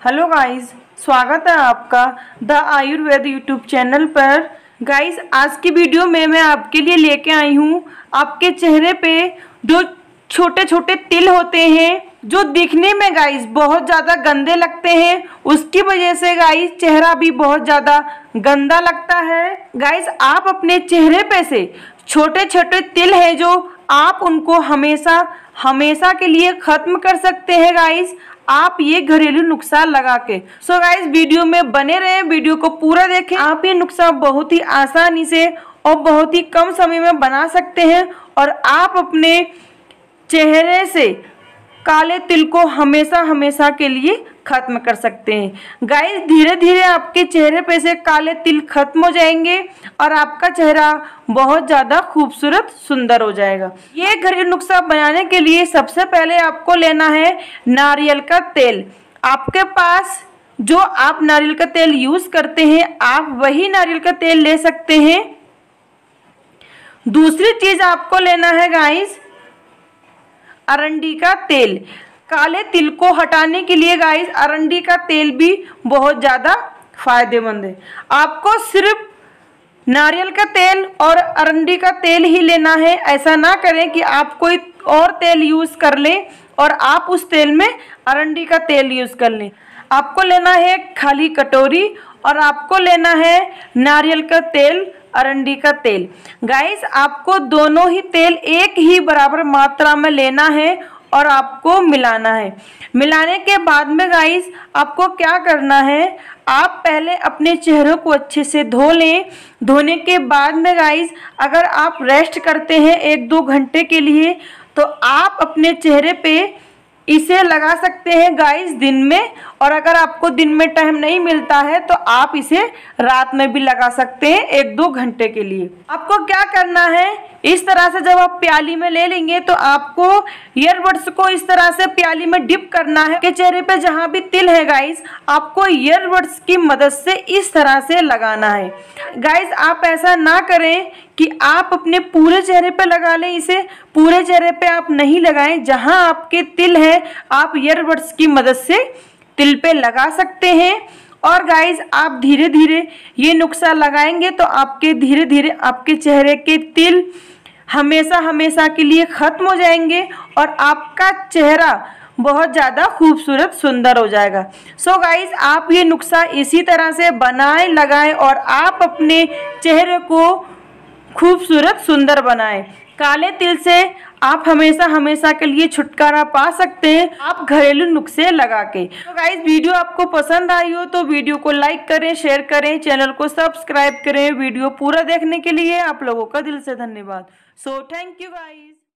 Hello guys, स्वागत है आपका द आयुर्वेद यूट्यूब चैनल पर। गाइस, आज की वीडियो में मैं आपके लिए लेके आई हूँ आपके चेहरे पे जो छोटे छोटे तिल होते हैं, जो दिखने में गाइस बहुत ज़्यादा गंदे लगते हैं, उसकी वजह से गाइस चेहरा भी बहुत ज़्यादा गंदा लगता है। गाइस, आप अपने चेहरे पे से छोटे छोटे तिल हैं जो आप उनको हमेशा हमेशा के लिए ख़त्म कर सकते हैं गाइस। आप ये घरेलू नुस्खा लगा के। सो so गाइस वीडियो में बने रहे, वीडियो को पूरा देखें। आप ये नुस्खा बहुत ही आसानी से और बहुत ही कम समय में बना सकते हैं और आप अपने चेहरे से काले तिल को हमेशा हमेशा के लिए खत्म कर सकते हैं। गाइस धीरे धीरे आपके चेहरे पे से काले तिल खत्म हो जाएँगे और आपका चेहरा बहुत ज़्यादा खूबसूरत सुंदर हो जाएगा। ये घरेलू नुस्खा बनाने के लिए सबसे पहले आपको लेना है नारियल का तेल। आपके पास जो आप नारियल का तेल यूज़ करते हैं, आप वही नारियल का तेल ले सकते हैं। दूसरी चीज़ आपको लेना है, गाइस, अरंडी का तेल। काले तिल को हटाने के लिए गाइस अरंडी का तेल भी बहुत ज़्यादा फ़ायदेमंद है। आपको सिर्फ़ नारियल का तेल और अरंडी का तेल ही लेना है। ऐसा ना करें कि आप कोई और तेल यूज़ कर लें और आप उस तेल में अरंडी का तेल यूज़ कर लें। आपको लेना है खाली कटोरी और आपको लेना है नारियल का तेल, अरंडी का तेल। गाइस आपको दोनों ही तेल एक ही बराबर मात्रा में लेना है और आपको मिलाना है। मिलाने के बाद में गाइस आपको क्या करना है? आप पहले अपने चेहरे को अच्छे से धो लें। धोने के बाद में गाइस अगर आप रेस्ट करते हैं एक दो घंटे के लिए तो आप अपने चेहरे पे इसे लगा सकते हैं गाइस दिन में। और अगर आपको दिन में टाइम नहीं मिलता है तो आप इसे रात में भी लगा सकते हैं एक दो घंटे के लिए। आपको क्या करना है? इस तरह से जब आप प्याली में ले लेंगे तो आपको ईयरबड्स को इस तरह से प्याली में डिप करना है कि चेहरे पे जहाँ भी तिल है गाइस आपको ईयरबड्स की मदद से इस तरह से लगाना है। गाइस आप ऐसा ना करें कि आप अपने पूरे चेहरे पे लगा लें इसे। पूरे चेहरे पे आप नहीं लगाएँ। जहाँ आपके तिल है, आप ईयरबड्स की मदद से तिल पे लगा सकते हैं। और गाइस आप धीरे धीरे ये नुस्खा लगाएँगे तो आपके धीरे धीरे आपके चेहरे के तिल हमेशा हमेशा के लिए ख़त्म हो जाएँगे और आपका चेहरा बहुत ज़्यादा खूबसूरत सुंदर हो जाएगा। सो so गाइज़ आप ये नुस्खा इसी तरह से बनाएँ, लगाएँ और आप अपने चेहरे को खूबसूरत, सुंदर बनाएँ। काले तिल से आप हमेशा हमेशा के लिए छुटकारा पा सकते हैं आप घरेलू नुस्खे लगा के। तो गाइज़ वीडियो आपको पसंद आई हो तो वीडियो को लाइक करें शेयर करें चैनल को सब्सक्राइब करें। वीडियो पूरा देखने के लिए आप लोगों का दिल से धन्यवाद। So thank you guys